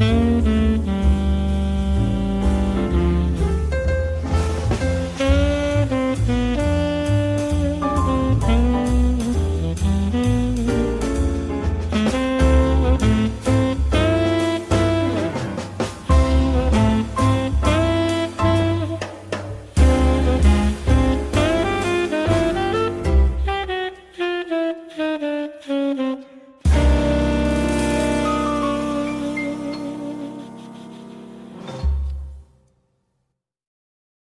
Mm-hmm.